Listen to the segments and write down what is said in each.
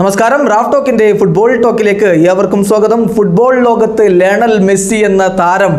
നമസ്കാരം. Raf ടോക്കിന്റെ football ടോക്കിലേക്ക് ഏവർക്കും സ്വാഗതം. ഫുട്ബോൾ ലോകത്ത് ലേണൽ മെസ്സി എന്ന താരം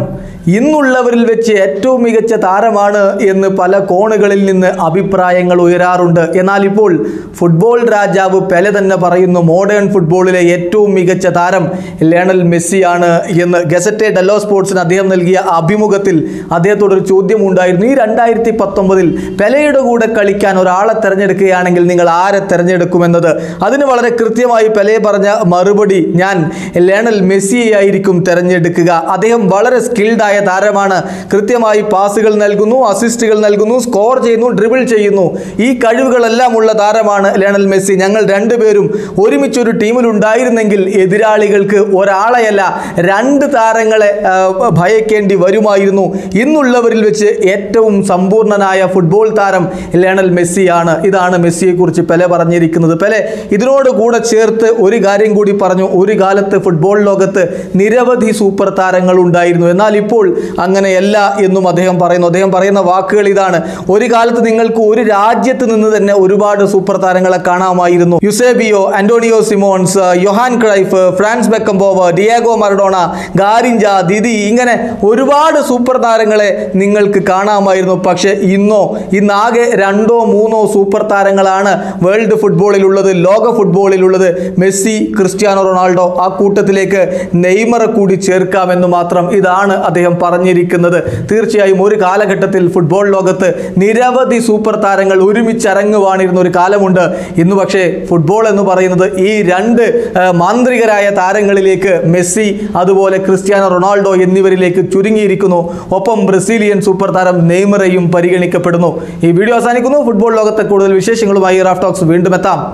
ഇന്നുള്ളവരിൽ വെച്ച് ഏറ്റവും മികച്ച താരമാണ് എന്ന് പല കോണുകളിൽ നിന്ന് അഭിപ്രായങ്ങൾ ഉയരാറുണ്ട്. എന്നാൽ ഇപ്പോൾ ഫുട്ബോൾ രാജാവ് പെലെ തന്നെ പറയുന്നു മോഡേൺ ഫുട്ബോളിലെ ഏറ്റവും മികച്ച താരം ലയണൽ മെസ്സിയാണ് എന്ന്. ഗസറ്റെ ഡെല്ലോ സ്പോർട്സിന് അദ്ദേഹം നൽകിയ അഭിമുഖത്തിൽ അദ്ദേഹത്തോടൊരു ചോദ്യം ഉണ്ടായിരുന്നു ഈ രണ്ടായിരത്തി പത്തൊമ്പതിൽ പെലയുടെ കൂടെ കളിക്കാൻ ഒരാളെ തിരഞ്ഞെടുക്കുകയാണെങ്കിൽ നിങ്ങൾ ആരെ തിരഞ്ഞെടുക്കുമെന്നത്? അതിന് വളരെ കൃത്യമായി പെലെ പറഞ്ഞ മറുപടി ഞാൻ ലയണൽ മെസ്സിയെ ആയിരിക്കും തിരഞ്ഞെടുക്കുക. അദ്ദേഹം വളരെ സ്കിൽഡ് ആയ താരമാണ്. കൃത്യമായി പാസുകൾ നൽകുന്നു അസിസ്റ്റുകൾ നൽകുന്നു സ്കോർ ചെയ്യുന്നു ഡ്രിബിൾ ചെയ്യുന്നു. ഈ കഴിവുകളെല്ലാം ഉള്ള താരമാണ് ലയണൽ മെസ്സി. ഞങ്ങൾ രണ്ടുപേരും ഒരുമിച്ചൊരു ടീമിലുണ്ടായിരുന്നെങ്കിൽ എതിരാളികൾക്ക് ഒരാളെയല്ല രണ്ട് താരങ്ങളെ ഭയക്കേണ്ടി വരുമായിരുന്നു. ഇന്നുള്ളവരിൽ വെച്ച് ഏറ്റവും സമ്പൂർണനായ ഫുട്ബോൾ താരം ലയണൽ മെസ്സിയാണ്. ഇതാണ് മെസ്സിയെക്കുറിച്ച് പെലെ പറഞ്ഞിരിക്കുന്നത്. പെലെ ഇതിനോട് കൂടെ ചേർത്ത് ഒരു കാര്യം കൂടി പറഞ്ഞു. ഒരു കാലത്ത് ഫുട്ബോൾ ലോകത്ത് നിരവധി സൂപ്പർ താരങ്ങൾ ഉണ്ടായിരുന്നു. എന്നാൽ ഇപ്പോൾ അങ്ങനെയല്ല എന്നും അദ്ദേഹം പറയുന്നു. അദ്ദേഹം പറയുന്ന വാക്കുകൾ ഇതാണ്. ഒരു കാലത്ത് നിങ്ങൾക്ക് ഒരു രാജ്യത്ത് നിന്ന് തന്നെ ഒരുപാട് സൂപ്പർ താരങ്ങളെ കാണാമായിരുന്നു. Eusebio Antonio Simoes Johan Cruyff Franz Beckenbauer Diego Maradona Garrincha Didi ഇങ്ങനെ ഒരുപാട് സൂപ്പർ താരങ്ങളെ നിങ്ങൾക്ക് കാണാമായിരുന്നു. പക്ഷേ ഇന്നോ ഇന്നാകെ രണ്ടോ മൂന്നോ സൂപ്പർ താരങ്ങളാണ് വേൾഡ് ഫുട്ബോളിലുള്ളത് ലോക ഫുട്ബോളിലുള്ളത്. മെസ്സി ക്രിസ്ത്യാനോ റൊണാൾഡോ ആ കൂട്ടത്തിലേക്ക് നെയ്മറെ കൂടി ചേർക്കാമെന്ന് മാത്രം ഇതാണ് അദ്ദേഹം പറഞ്ഞിരിക്കുന്നത്. തീർച്ചയായും ഒരു കാലഘട്ടത്തിൽ ഫുട്ബോൾ ലോകത്ത് നിരവധി സൂപ്പർ താരങ്ങൾ ഒരുമിച്ച് ഇറങ്ങുവാണിരുന്ന ഒരു കാലമുണ്ട്. ഇന്ന് പക്ഷേ ഫുട്ബോൾ എന്ന് പറയുന്നത് ഈ രണ്ട് മാന്ത്രികരായ താരങ്ങളിലേക്ക് മെസ്സി അതുപോലെ ക്രിസ്ത്യാനോ റൊണാൾഡോ എന്നിവരിലേക്ക് ചുരുങ്ങിയിരിക്കുന്നു. ഒപ്പം ബ്രസീലിയൻ സൂപ്പർ താരം നെയ്മറയും പരിഗണിക്കപ്പെടുന്നു. ഈ വീഡിയോ അവസാനിക്കുന്നു. ഫുട്ബോൾ ലോകത്തെ കൂടുതൽ വിശേഷങ്ങളുമായി റാഫ് ടോക്സ് വീണ്ടും എത്താം.